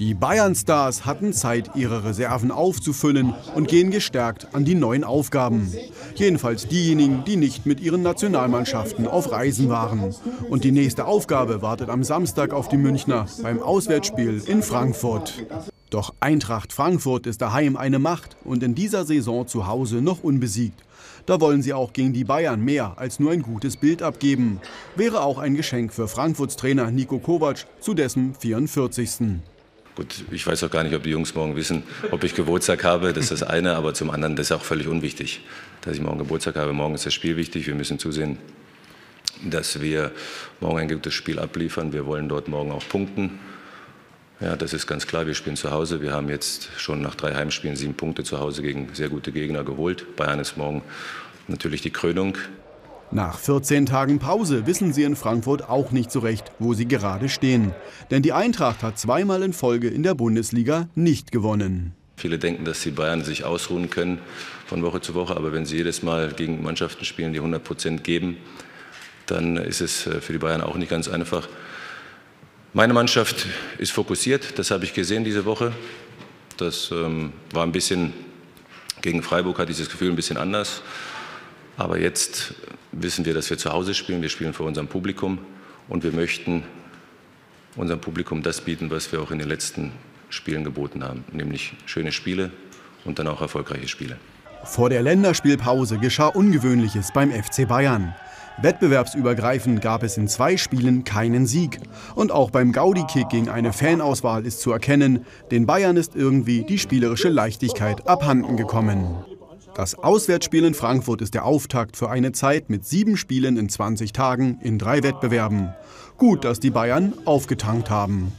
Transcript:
Die Bayern-Stars hatten Zeit, ihre Reserven aufzufüllen und gehen gestärkt an die neuen Aufgaben. Jedenfalls diejenigen, die nicht mit ihren Nationalmannschaften auf Reisen waren. Und die nächste Aufgabe wartet am Samstag auf die Münchner beim Auswärtsspiel in Frankfurt. Doch Eintracht Frankfurt ist daheim eine Macht und in dieser Saison zu Hause noch unbesiegt. Da wollen sie auch gegen die Bayern mehr als nur ein gutes Bild abgeben. Wäre auch ein Geschenk für Frankfurts Trainer Nico Kovac zu dessen 44. Gut, ich weiß auch gar nicht, ob die Jungs morgen wissen, ob ich Geburtstag habe. Das ist das eine, aber zum anderen, das ist auch völlig unwichtig, dass ich morgen Geburtstag habe. Morgen ist das Spiel wichtig. Wir müssen zusehen, dass wir morgen ein gutes Spiel abliefern. Wir wollen dort morgen auch punkten. Ja, das ist ganz klar. Wir spielen zu Hause. Wir haben jetzt schon nach drei Heimspielen sieben Punkte zu Hause gegen sehr gute Gegner geholt. Bayern ist morgen natürlich die Krönung. Nach 14 Tagen Pause wissen sie in Frankfurt auch nicht so recht, wo sie gerade stehen. Denn die Eintracht hat zweimal in Folge in der Bundesliga nicht gewonnen. Viele denken, dass die Bayern sich ausruhen können von Woche zu Woche. Aber wenn sie jedes Mal gegen Mannschaften spielen, die 100 Prozent geben, dann ist es äh, für die Bayern auch nicht ganz einfach. Meine Mannschaft ist fokussiert, das habe ich gesehen diese Woche. Das ähm, war ein bisschen, gegen Freiburg hatte ich das Gefühl, ein bisschen anders. Aber jetzt wissen wir, dass wir zu Hause spielen. Wir spielen vor unserem Publikum und wir möchten unserem Publikum das bieten, was wir auch in den letzten Spielen geboten haben, nämlich schöne Spiele und dann auch erfolgreiche Spiele. Vor der Länderspielpause geschah Ungewöhnliches beim FC Bayern. Wettbewerbsübergreifend gab es in zwei Spielen keinen Sieg. Und auch beim Gaudi-Kick gegen eine Fanauswahl ist zu erkennen, den Bayern ist irgendwie die spielerische Leichtigkeit abhanden gekommen. Das Auswärtsspiel in Frankfurt ist der Auftakt für eine Zeit mit sieben Spielen in 20 Tagen in drei Wettbewerben. Gut, dass die Bayern aufgetankt haben.